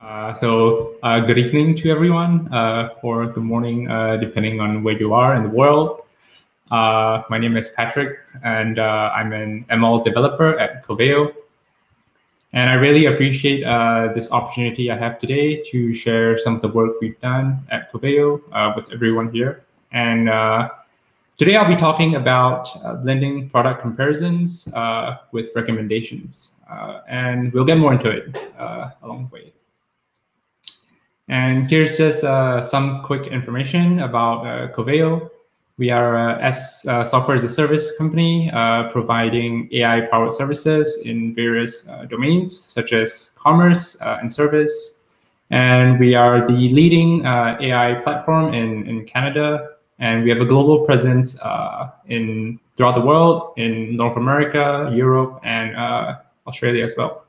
Uh, so uh, good evening to everyone, uh, or good morning, uh, depending on where you are in the world. Uh, my name is Patrick, and I'm an ML developer at Coveo. And I really appreciate this opportunity I have today to share some of the work we've done at Coveo with everyone here. And today I'll be talking about blending product comparisons with recommendations. and we'll get more into it along the way. And here's just uh, some quick information about uh, Coveo. We are a S, uh, software as a service company uh, providing AI-powered services in various uh, domains, such as commerce uh, and service. And we are the leading AI platform in, in Canada. And we have a global presence in throughout the world, in North America, Europe, and Australia as well.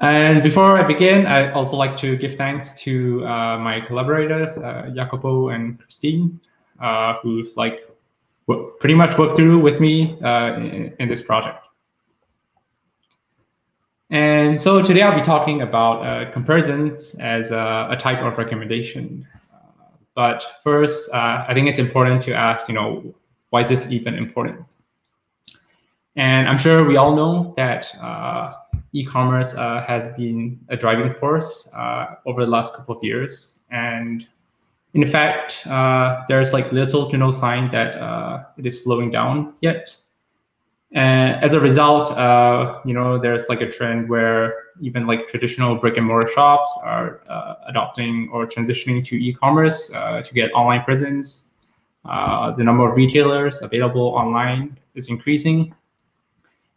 And before I begin, I also like to give thanks to uh, my collaborators, uh, Jacopo and Christine, uh, who've like pretty much worked through with me uh, in, in, this project. And so today I'll be talking about uh, comparisons as a, a, type of recommendation. but first, uh, I think it's important to ask, you know, why is this even important? And I'm sure we all know that e-commerce uh, has been a driving force uh, over the last couple of years. And in fact, uh, there's like little to no sign that uh, it is slowing down yet. And as a result, uh, you know, there's like a trend where even like traditional brick and mortar shops are uh, adopting or transitioning to e-commerce to get online presence. the number of retailers available online is increasing.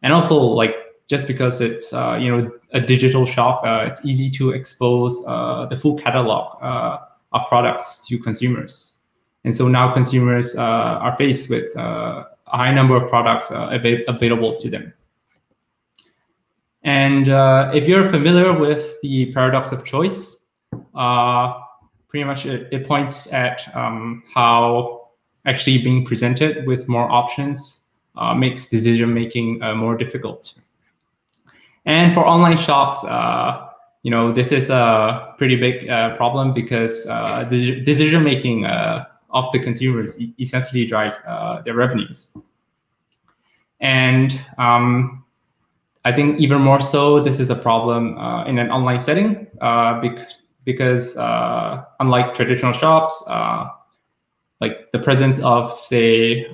And also like just because it's uh, you know a digital shop, uh, it's easy to expose uh, the full catalog uh, of products to consumers. And so now consumers uh, are faced with uh, a high number of products av available to them. And if you're familiar with the paradox of choice, pretty much it, it points at um, how actually being presented with more options makes decision making more difficult. And for online shops, uh, you know, this is a pretty big uh, problem because uh, the decision making uh, of the consumers essentially drives uh, their revenues. And um, I think even more so, this is a problem uh, in an online setting because, because unlike traditional shops, like the presence of, say,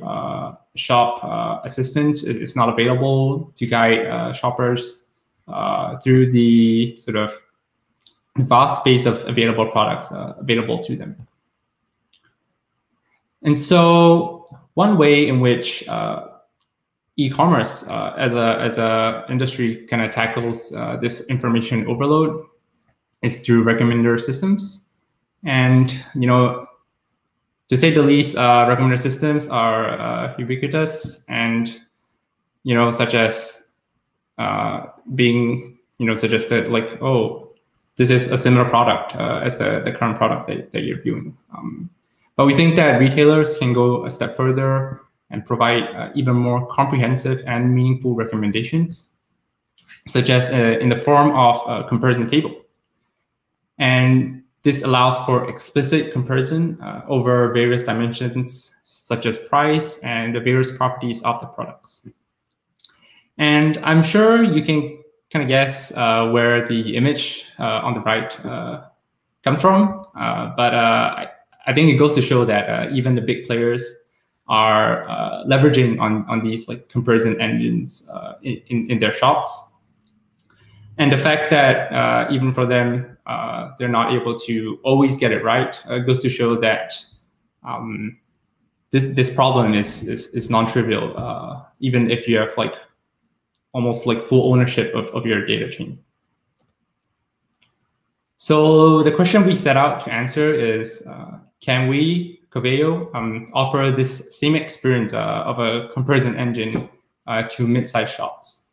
shop assistant is not available to guide shoppers uh, through the sort of vast space of available products uh, available to them. And so one way in which uh, e-commerce uh, as a as a industry kind of tackles uh, this information overload is through recommender systems. And you know, to say the least, uh, recommender systems are ubiquitous and you know, such as uh, being you know suggested like oh this is a similar product uh, as the, the current product that, that you're viewing. Um, but we think that retailers can go a step further and provide uh, even more comprehensive and meaningful recommendations such as uh, in the form of a comparison table. And this allows for explicit comparison uh, over various dimensions such as price and the various properties of the products and I'm sure you can kind of guess uh, where the image uh, on the right uh, comes from. Uh, but uh, I, I, think it goes to show that even the big players are leveraging on, on these like comparison engines in, in, in, their shops. And the fact that even for them, they're not able to always get it right goes to show that um, this, this problem is, is, is non-trivial, even if you have like almost like full ownership of, of your data chain. So the question we set out to answer is, uh, can we, Coveo, um, offer this same experience uh, of a comparison engine uh, to mid-sized shops?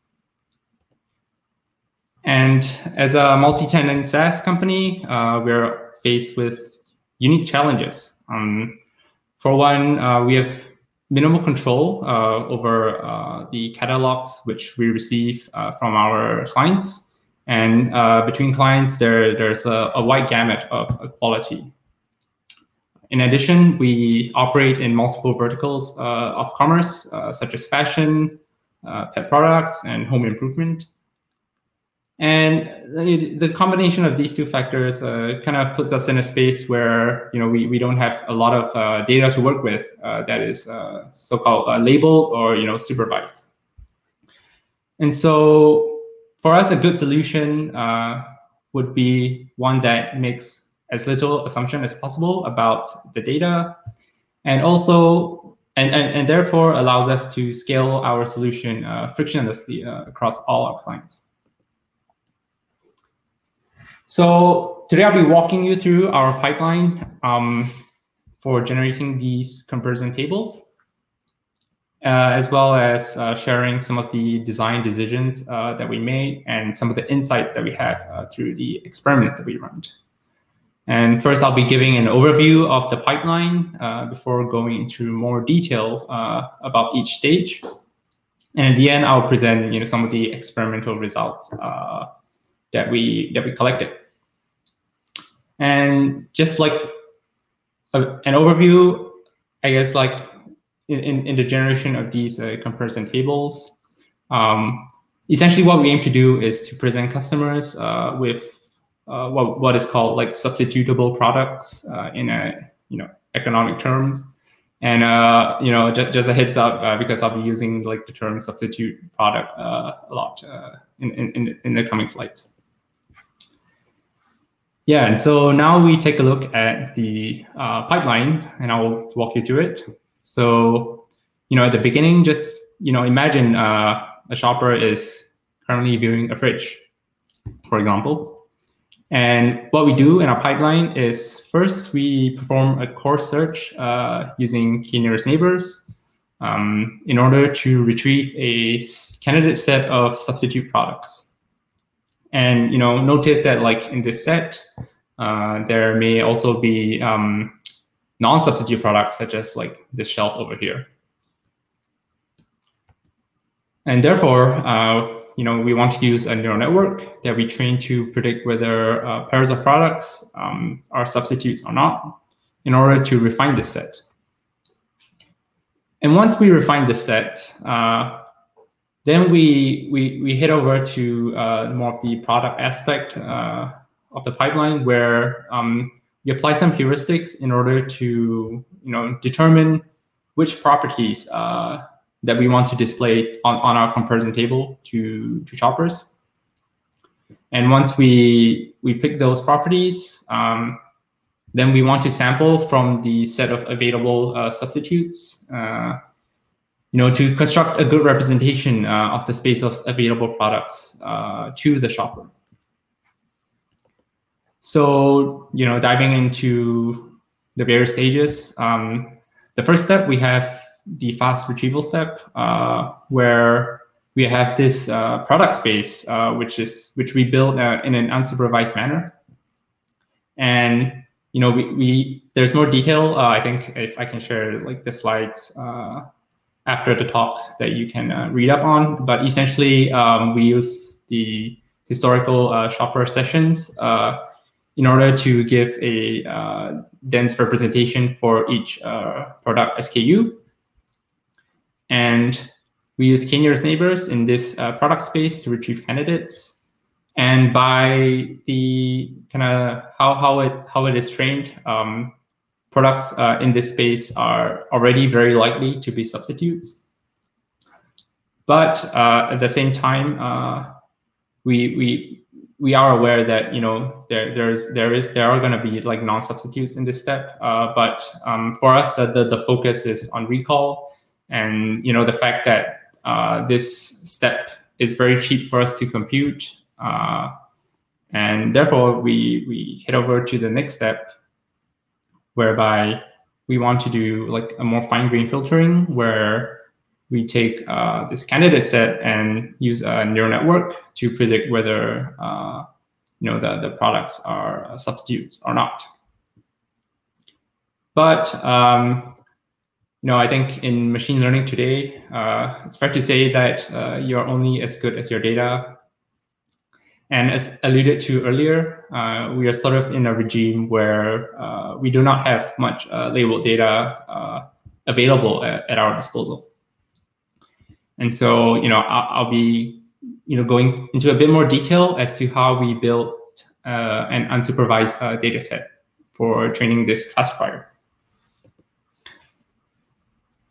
And as a multi-tenant SaaS company, uh, we're faced with unique challenges. Um, for one, uh, we have minimal control uh, over uh, the catalogs which we receive uh, from our clients. And uh, between clients, there, there's a, a wide gamut of quality. In addition, we operate in multiple verticals of commerce, such as fashion, pet products, and home improvement. And the combination of these two factors uh, kind of puts us in a space where you know we, we don't have a lot of uh, data to work with uh, that is uh, so-called uh, labeled or you know supervised. And so for us, a good solution uh, would be one that makes as little assumption as possible about the data, and also and, and, and therefore allows us to scale our solution frictionlessly across all our clients. So today I'll be walking you through our pipeline um, for generating these comparison tables, uh, as well as uh, sharing some of the design decisions uh, that we made and some of the insights that we have uh, through the experiments that we run. And first, I'll be giving an overview of the pipeline uh, before going into more detail uh, about each stage. And at the end, I'll present you know, some of the experimental results that we that we collected. And just like a, an overview, I guess like in, in, in the generation of these uh, comparison tables, um, essentially what we aim to do is to present customers uh, with uh, what, what is called like substitutable products uh, in a you know economic terms. And uh, you know, just, just a heads up uh, because I'll be using like the term substitute product uh, a lot uh, in, in in the coming slides. Yeah, and so now we take a look at the uh, pipeline, and I'll walk you through it. So, you know, at the beginning, just you know, imagine uh, a shopper is currently viewing a fridge, for example. And what we do in our pipeline is first we perform a coarse search uh, using k-nearest neighbors um, in order to retrieve a candidate set of substitute products. And you know, notice that like in this set, uh, there may also be um, non-substitute products such as like this shelf over here. And therefore, uh, you know, we want to use a neural network that we train to predict whether uh, pairs of products um, are substitutes or not in order to refine this set. And once we refine the set, uh, then we, we, we head over to uh, more of the product aspect uh, of the pipeline where um, we apply some heuristics in order to you know, determine which properties uh, that we want to display on, on our comparison table to, to shoppers. And once we, we pick those properties, um, then we want to sample from the set of available uh, substitutes uh, you know, to construct a good representation uh, of the space of available products uh, to the shopper. So, you know, diving into the various stages, um, the first step, we have the fast retrieval step, uh, where we have this uh, product space, uh, which is which we build uh, in an unsupervised manner. And you know, we, we there's more detail. I think if I can share like the slides after the talk that you can uh, read up on. But essentially, um, we use the historical uh, shopper sessions uh, in order to give a uh, dense representation for each uh, product SKU. And we use k-nearest neighbors in this uh, product space to retrieve candidates. And by the kind of how, how it how it is trained, um, products uh, in this space are already very likely to be substitutes. But uh, at the same time, uh, we we we are aware that you know there there's there is there are going to be like non-substitutes in this step. Uh, but um, for us, the, the, the focus is on recall, and you know the fact that uh, this step is very cheap for us to compute. Uh, and therefore, we, we head over to the next step, whereby we want to do like a more fine grained filtering where we take uh, this candidate set and use a neural network to predict whether uh, you know the, the products are substitutes or not. But um, you know, I think in machine learning today, uh, it's fair to say that uh, you're only as good as your data. And as alluded to earlier, uh, we are sort of in a regime where uh, we do not have much uh, labeled data uh, available at, at, our disposal. And so, you know, I'll, I'll, be, you know, going into a bit more detail as to how we built uh, an unsupervised uh, data set for training this classifier.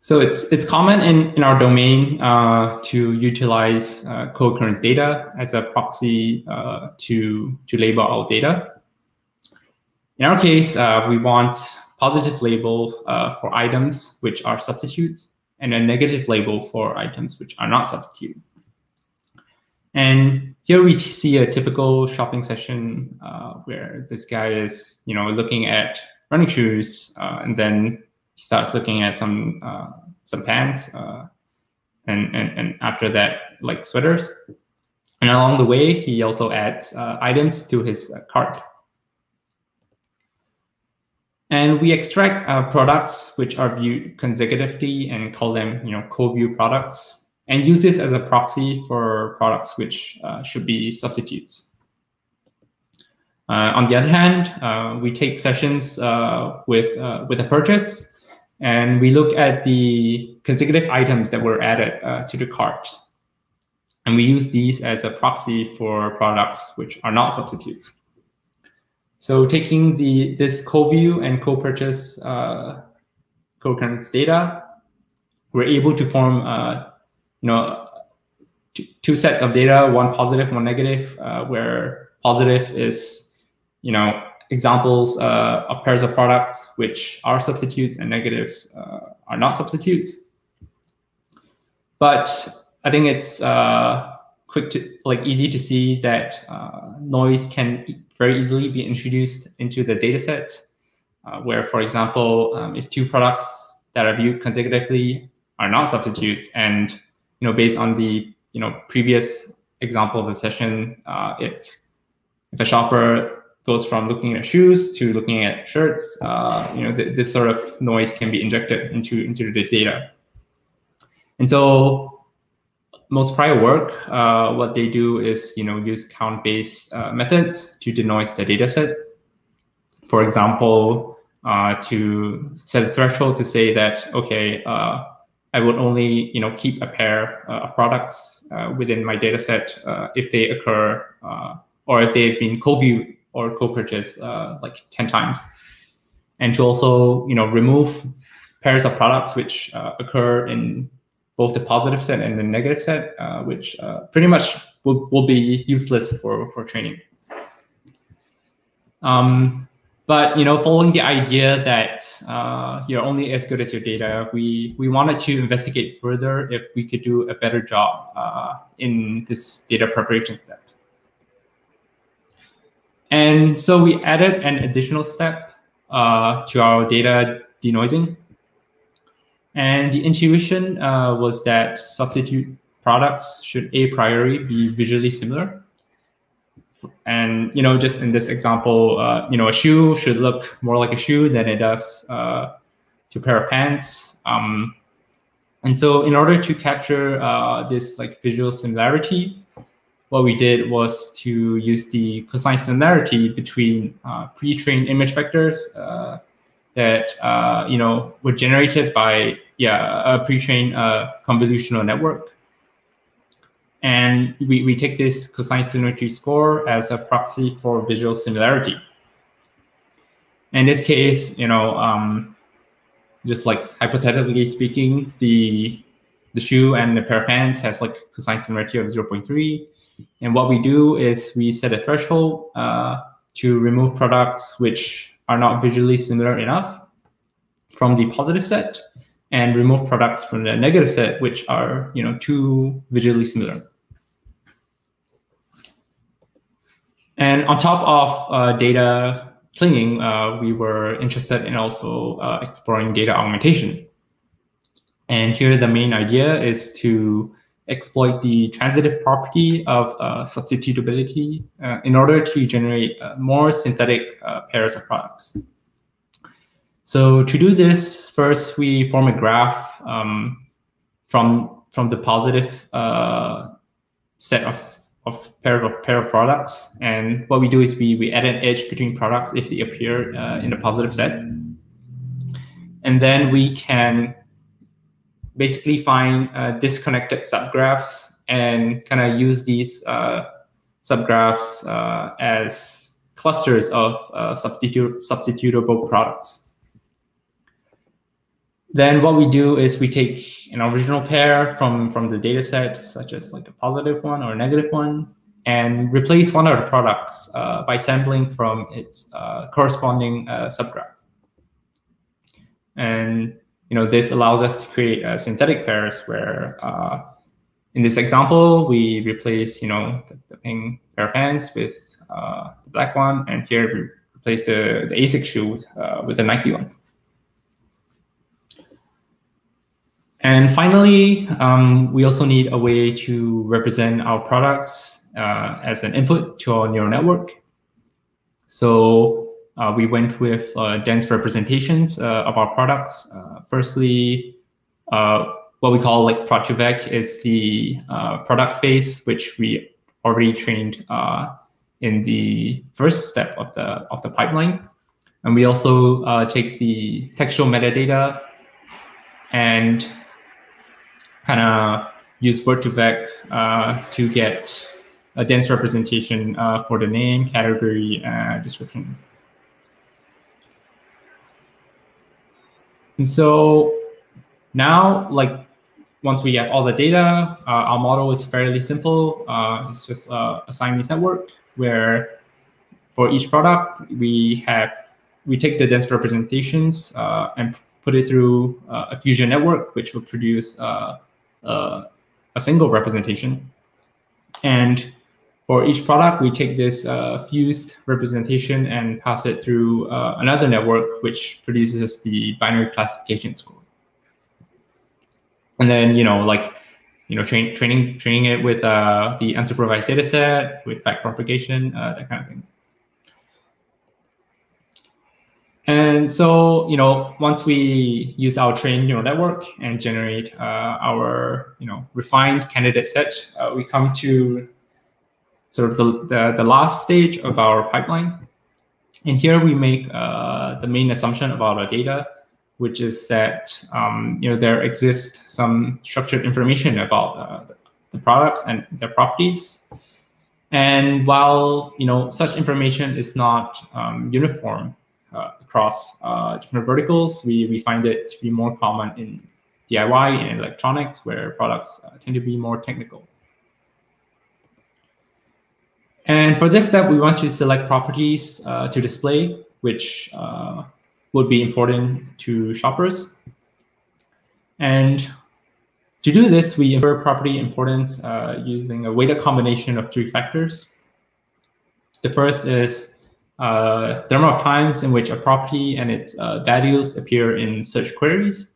So it's it's common in, in our domain uh, to utilize uh, co-occurrence data as a proxy uh, to, to label our data. In our case, uh, we want positive label uh, for items which are substitutes and a negative label for items which are not substitute. And here we see a typical shopping session uh, where this guy is, you know, looking at running shoes and then he starts looking at some uh, some pants, uh, and, and and after that, like sweaters. And along the way, he also adds uh, items to his uh, cart. And we extract uh, products which are viewed consecutively and call them, you know, co-view products, and use this as a proxy for products which uh, should be substitutes. On the other hand, we take sessions with with a purchase and we look at the consecutive items that were added uh, to the cart. And we use these as a proxy for products which are not substitutes. So taking the this co-view and co-purchase uh, co-occurrence data, we're able to form uh, you know two sets of data, one positive, one negative, uh, where positive is you know examples uh, of pairs of products which are substitutes and negatives uh, are not substitutes. But I think it's uh, quick to like easy to see that uh, noise can very easily be introduced into the data set, uh, where, for example, um, if two products that are viewed consecutively are not substitutes, and you know, based on the you know previous example of a session, uh, if if a shopper goes from looking at shoes to looking at shirts. Uh, you know, th this sort of noise can be injected into into the data. And so most prior work, uh, what they do is you know use count-based uh, methods to denoise the data set. For example, uh, to set a threshold to say that okay, uh, I would only you know keep a pair uh, of products within my data set if they occur or if they've been co-viewed or co-purchase uh, like 10 times. And to also, you know, remove pairs of products which uh, occur in both the positive set and the negative set, uh, which uh, pretty much will, will be useless for, for training. Um, but you know, following the idea that uh, you're only as good as your data, we we wanted to investigate further if we could do a better job uh, in this data preparation step. And so we added an additional step uh, to our data denoising. And the intuition uh, was that substitute products should a priori be visually similar. And you know, just in this example, uh, you know, a shoe should look more like a shoe than it does uh, to a pair of pants. Um, and so, in order to capture uh, this like visual similarity, what we did was to use the cosine similarity between uh, pre-trained image vectors uh, that uh, you know were generated by yeah a pre-trained uh, convolutional network, and we we take this cosine similarity score as a proxy for visual similarity. In this case, you know, um, just like hypothetically speaking, the the shoe and the pair of pants has like cosine similarity of 0.3 and what we do is we set a threshold uh, to remove products which are not visually similar enough from the positive set and remove products from the negative set which are you know too visually similar. And on top of uh, data cleaning, uh, we were interested in also uh, exploring data augmentation. And here the main idea is to exploit the transitive property of uh, substitutability uh, in order to generate uh, more synthetic pairs of products. So to do this, first we form a graph um, from, from the positive set of of pair of pair of products, and what we do is we we add an edge between products if they appear uh, in the positive set, and then we can basically find uh, disconnected subgraphs and kind of use these uh, subgraphs uh, as clusters of uh, substitute substitutable products. Then what we do is we take an original pair from, from the data set, such as like a positive one or a negative one, and replace one of the products uh, by sampling from its uh, corresponding subgraph. And you know this allows us to create uh, synthetic pairs where, uh, in this example, we replace you know the, the pink pair of pants with uh, the black one, and here we replace the, the ASIC shoe with, with the Nike one. And finally, um, we also need a way to represent our products uh, as an input to our neural network. So uh, we went with uh, dense representations uh, of our products. Uh, firstly, uh, what we call like Prod2Vec is the product space, which we already trained in the first step of the of the pipeline. And we also take the textual metadata and kind of use Word2Vec uh, to get a dense representation uh, for the name, category, uh, description. And so now, like once we have all the data, uh, our model is fairly simple. Uh, it's just a Siamese network where for each product we have we take the dense representations uh, and put it through a fusion network, which will produce uh, a single representation. And for each product, we take this uh, fused representation and pass it through uh, another network, which produces the binary classification score. And then, you know, like, you know, train, training training it with uh, the unsupervised data set, with backpropagation, uh, that kind of thing. And so, you know, once we use our trained neural network and generate uh, our, you know, refined candidate set, uh, we come to sort of the, the, the, last stage of our pipeline. And here we make uh, the main assumption about our data, which is that, um, you know, there exists some structured information about uh, the products and their properties. And while, you know, such information is not um, uniform, uh, across uh, different verticals. We, we find it to be more common in DIY and electronics, where products uh, tend to be more technical. And for this step, we want to select properties uh, to display, which uh, would be important to shoppers. And to do this, we infer property importance uh, using a weighted combination of three factors. The first is uh, the number of times in which a property and its uh, values appear in search queries.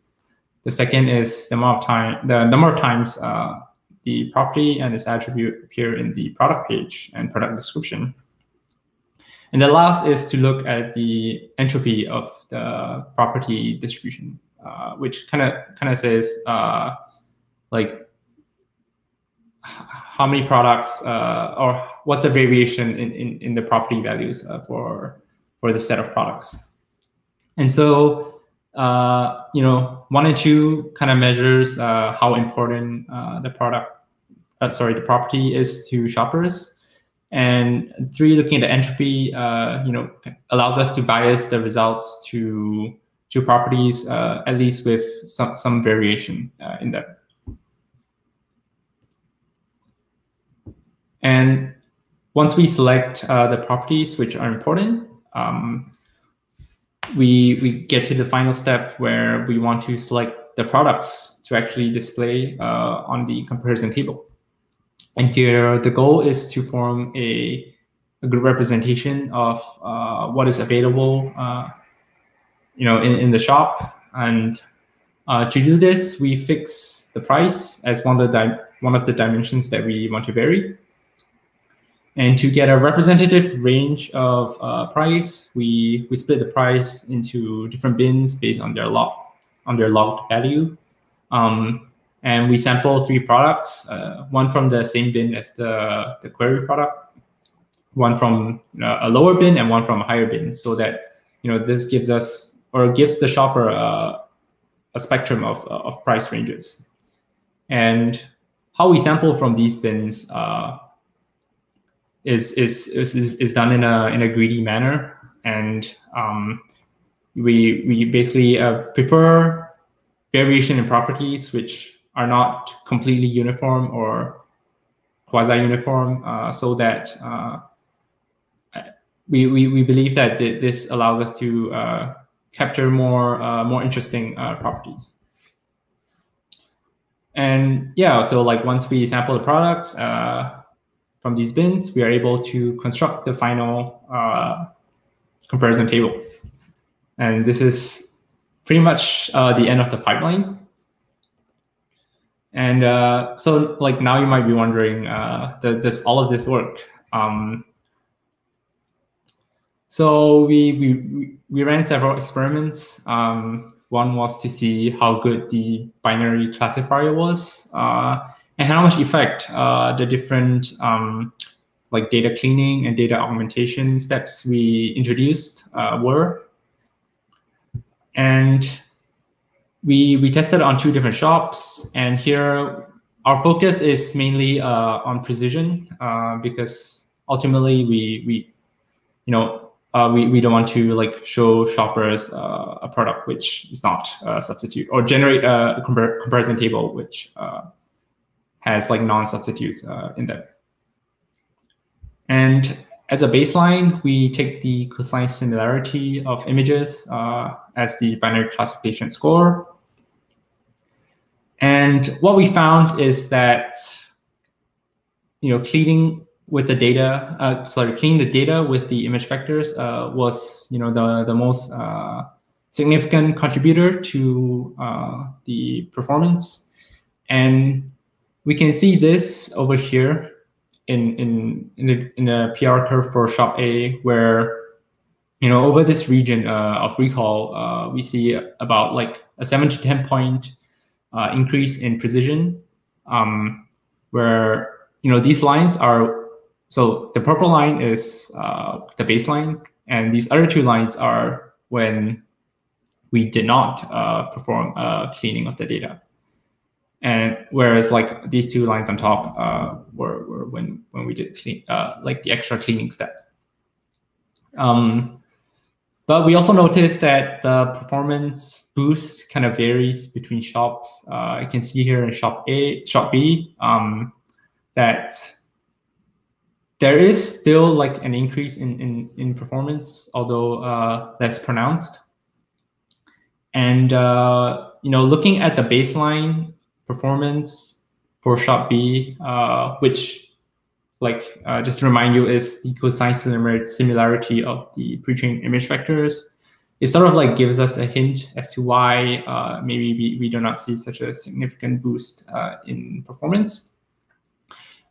The second is the amount of time, the number of times uh, the property and its attribute appear in the product page and product description. And the last is to look at the entropy of the property distribution, uh, which kind of kind of says uh, like how many products uh, or what's the variation in, in, in the property values uh, for for the set of products. And so, uh, you know, one and two kind of measures uh, how important the product, uh, sorry, the property is to shoppers. And three, looking at the entropy, you know, allows us to bias the results to to properties, at least with some, some variation in that. And once we select uh, the properties which are important, um, we, we get to the final step where we want to select the products to actually display uh, on the comparison table. And here the goal is to form a, a good representation of uh, what is available uh, you know, in, in the shop. And uh, to do this, we fix the price as one of the, one of the dimensions that we want to vary. And to get a representative range of uh, price, we, we split the price into different bins based on their log on their logged value. Um, And we sample three products, uh, one from the same bin as the, the query product, one from uh, a lower bin and one from a higher bin so that you know this gives us or gives the shopper a, a spectrum of, of price ranges. And how we sample from these bins uh, is, is, is, is done in a, in a greedy manner. And um, we, we basically uh, prefer variation in properties which are not completely uniform or quasi-uniform uh, so that uh, we, we, we believe that th this allows us to uh, capture more uh, more interesting uh, properties. And yeah, so like once we sample the products uh, from these bins, we are able to construct the final comparison table. And this is pretty much the end of the pipeline. And so like now you might be wondering, does all of this work? Um, so we, we, we ran several experiments. Um, one was to see how good the binary classifier was uh, and how much effect uh, the different um, like data cleaning and data augmentation steps we introduced uh, were. And we, we tested on two different shops. And here our focus is mainly uh, on precision uh, because ultimately we, we you know, uh, we, we don't want to like show shoppers uh, a product which is not a substitute or generate a compar comparison table which uh, has like non-substitutes uh, in them. And as a baseline, we take the cosine similarity of images uh, as the binary classification score. And what we found is that you know cleaning with the data, uh, sorry, cleaning the data with the image vectors uh, was, you know, the the most uh, significant contributor to uh, the performance, and we can see this over here in in in the in the PR curve for Shop A, where you know over this region uh, of recall, uh, we see about like a seven to ten point increase in precision, um, where you know these lines are so the purple line is uh, the baseline, and these other two lines are when we did not uh, perform a cleaning of the data. And whereas like these two lines on top uh, were, were when when we did clean uh, like the extra cleaning step. Um, but we also noticed that the performance boost kind of varies between shops. Uh, you can see here in shop A, shop B, um, that there is still like an increase in in, in performance, although uh, less pronounced. And uh, you know, looking at the baseline performance for shop B, uh, which like uh, just to remind you is the cosine similarity of the pre-trained image vectors. It sort of like gives us a hint as to why uh, maybe we, we do not see such a significant boost uh, in performance.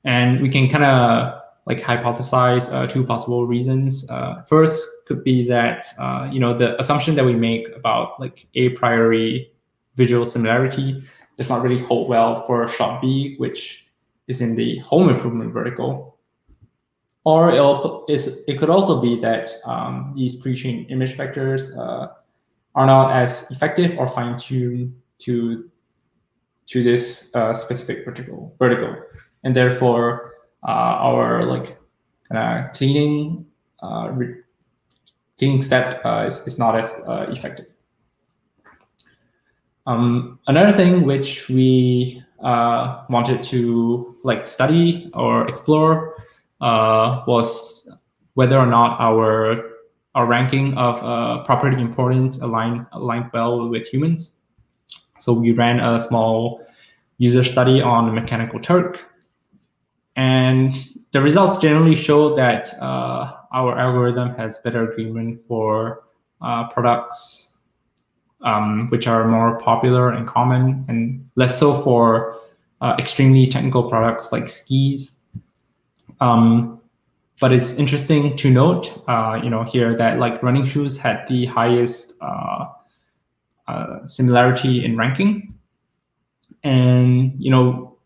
And we can kind of like hypothesize uh, two possible reasons. Uh, first could be that uh, you know the assumption that we make about like a priori visual similarity does not really hold well for shot B, which is in the home improvement vertical. Or it could also be that um, these pre-trained image vectors uh, are not as effective or fine-tuned to to this uh, specific vertical vertical, and therefore uh, our like kind of cleaning uh, cleaning step uh, is, is not as effective. Um, another thing which we uh, wanted to like study or explore uh, was whether or not our our ranking of uh, property importance aligned aligned well with humans. So we ran a small user study on Mechanical Turk, and the results generally show that uh, our algorithm has better agreement for uh, products um, which are more popular and common, and less so for uh, extremely technical products like skis. Um, but it's interesting to note, uh, you know, here that like running shoes had the highest uh, uh, similarity in ranking, and you know,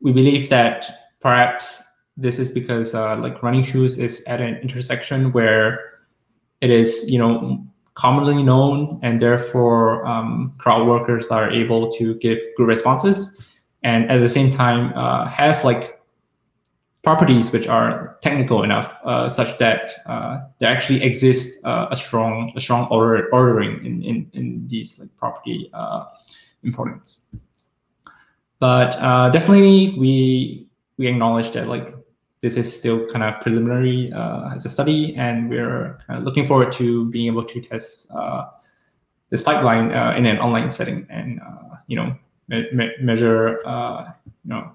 we believe that perhaps this is because uh, like running shoes is at an intersection where it is, you know, commonly known and therefore um, crowd workers are able to give good responses and at the same time uh, has like properties which are technical enough uh, such that uh, there actually exists uh, a strong a strong order, ordering in, in, in these like property uh, importance. But uh, definitely we we acknowledge that like this is still kind of preliminary uh, as a study, and we're kind of looking forward to being able to test this pipeline in an online setting and you know me me measure you know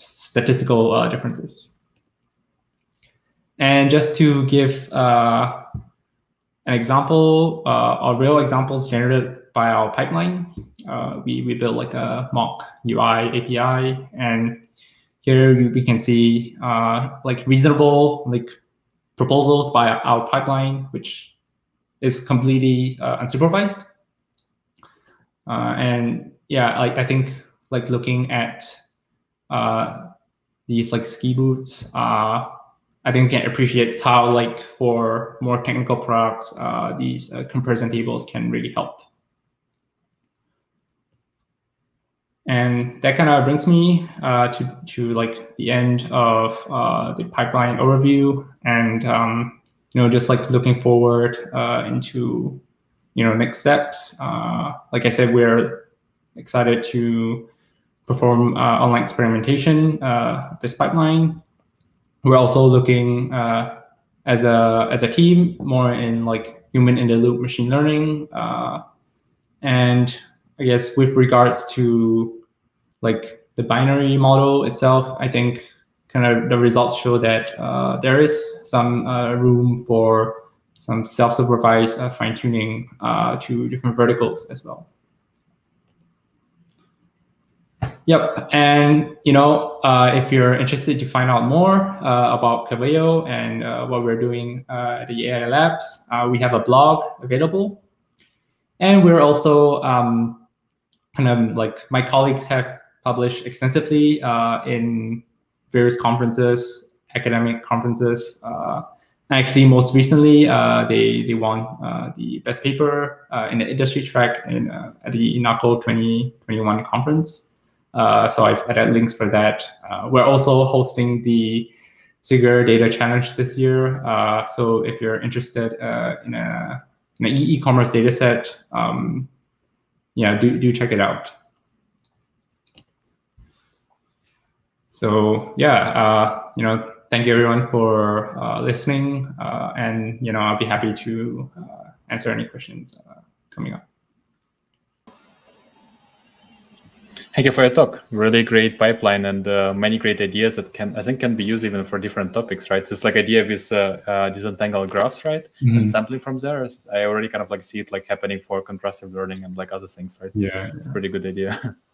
statistical uh, differences. And just to give uh, an example, uh, our real examples generated by our pipeline, uh, we, we built like a mock UI API. And here we, can see uh, like reasonable like proposals by our pipeline, which is completely uh, unsupervised. and yeah, I, I think like looking at uh, these like ski boots, uh, I think we can appreciate how like for more technical products, uh, these uh, comparison tables can really help. And that kind of brings me uh, to, to like the end of uh, the pipeline overview and, um, you know, just like looking forward uh, into, you know, next steps. Uh, like I said, we're excited to perform uh, online experimentation uh, of this pipeline. We're also looking as a as a team more in like human in the loop machine learning, and I guess with regards to like the binary model itself, I think kind of the results show that uh, there is some uh, room for some self-supervised uh, fine-tuning to different verticals as well. Yep, and you know, uh, if you're interested to find out more uh, about Coveo and uh, what we're doing uh, at the AI Labs, uh, we have a blog available, and we're also um, kind of like my colleagues have published extensively uh, in various conferences, academic conferences. actually, most recently, they they won the best paper in the industry track in, at the NAACL 2021 conference. Uh, so I've added links for that. Uh, we're also hosting the SIGIR Data Challenge this year. Uh, so if you're interested uh, in a an e-commerce data set, um, yeah, do, do check it out. So yeah, uh, you know, thank you everyone for listening, and you know, I'll be happy to answer any questions coming up. Thank you for your talk. Really great pipeline and uh, many great ideas that can, I think, can be used even for different topics, right? So It's like idea with uh, uh, disentangled graphs, right? Mm-hmm. And sampling from there. I already kind of like see it like happening for contrastive learning and like other things, right? Yeah, it's yeah. a pretty good idea.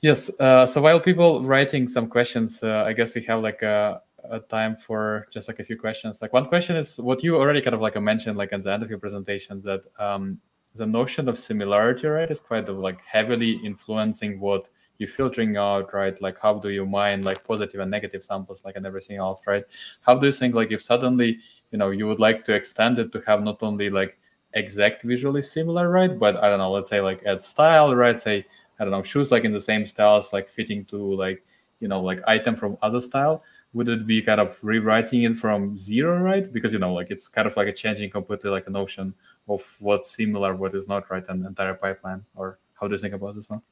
yes. Uh, so while people writing some questions, uh, I guess we have like a, a, time for just like a few questions. Like one question is what you already kind of like mentioned, like at the end of your presentations that um, the notion of similarity, right, is quite like heavily influencing what you're filtering out, right? Like how do you mine like positive and negative samples, like and everything else, right? How do you think like if suddenly you know you would like to extend it to have not only like exact visually similar, right? But I don't know, let's say like add style, right? Say I don't know shoes like in the same styles, like fitting to like you know like item from other style would it be kind of rewriting it from zero right because you know like it's kind of like a changing completely like a notion of what's similar, what is not, right, An entire pipeline? Or how do you think about this one?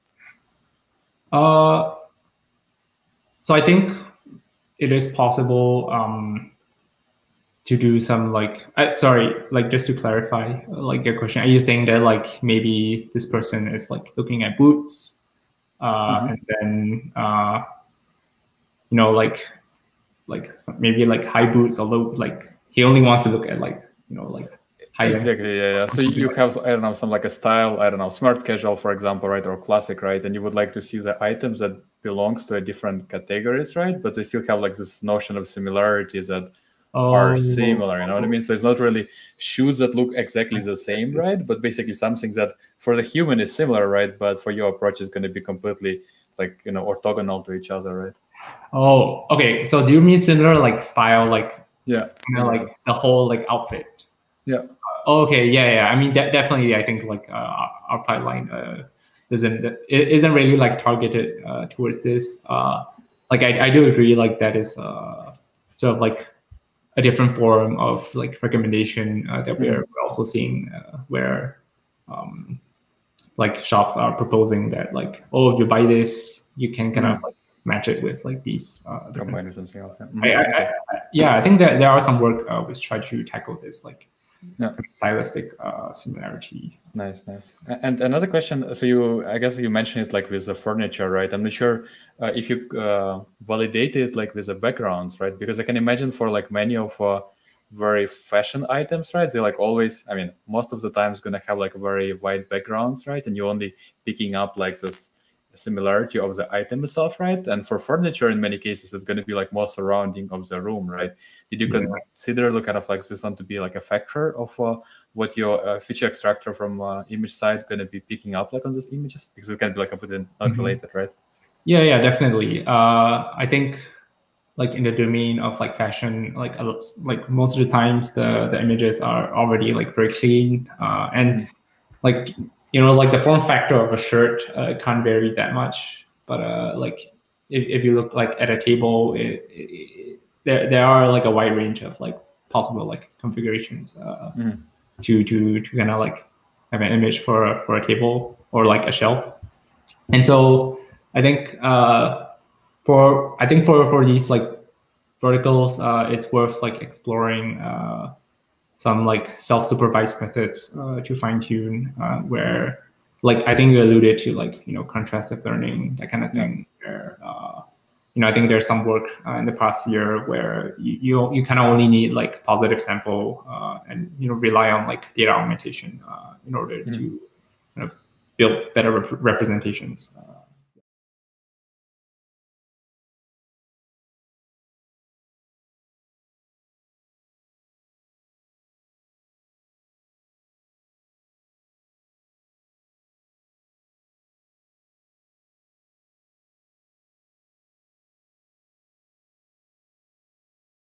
Uh, so I think it is possible um, to do some like, uh, sorry, like just to clarify, like your question, are you saying that like maybe this person is like looking at boots, uh, mm-hmm. and then uh, you know like like maybe like high boots, although like he only wants to look at like you know like exactly yeah, yeah. So you have i don't know some like a style i don't know smart casual for example right or classic right? And you would like to see the items that belongs to a different categories right? But they still have like this notion of similarity that oh. are similar. You know what I mean? So it's not really shoes that look exactly the same, right? But basically something that for the human is similar, right? But for your approach is going to be completely like you know orthogonal to each other, right? Oh, okay. So do you mean similar like style, like yeah, you know, like the whole like outfit? Yeah. Uh, okay. Yeah. Yeah. I mean, de- definitely. I think like uh, our pipeline uh, isn't it isn't really like targeted uh, towards this. Uh, like I, I do agree. Like that is uh, sort of like a different form of like recommendation uh, that we're, we're also seeing uh, where um, like shops are proposing that like oh you buy this you can kind of like match it with like these uh, or something else. Yeah. I, I, I, yeah, I think that there are some work uh, which try to tackle this like yeah. stylistic uh, similarity. Nice, nice. And another question. So you, I guess you mentioned it like with the furniture, right? I'm not sure uh, if you uh, validated like with the backgrounds, right? Because I can imagine for like many of uh, very fashion items, right? They're like always. I mean, most of the time, times gonna have like very white backgrounds, right? And you're only picking up like this similarity of the item itself, right? And for furniture, in many cases, it's going to be like more surrounding of the room, right? Did you consider look kind of like this one to be like a factor of uh, what your uh, feature extractor from uh, image side going to be picking up like on these images? Because it's going to be like completely not mm-hmm. related, right? Yeah, yeah, definitely. Uh, I think like in the domain of like fashion, like like most of the times the the images are already like very clean uh, and mm-hmm. like you know, like the form factor of a shirt uh, can't vary that much. But uh, like if, if you look like at a table, it, it, it, there there are like a wide range of like possible like configurations uh, mm. to to to kind of like have an image for a, for a table or like a shelf. And so I think uh, for I think for for these like verticals, uh, it's worth like exploring uh, some like self-supervised methods uh, to fine tune uh, where like I think you alluded to like you know contrastive learning that kind of thing where uh, you know I think there's some work uh, in the past year where you you, you kind of only need like positive sample uh, and you know rely on like data augmentation uh, in order mm-hmm. to kind of build better rep- representations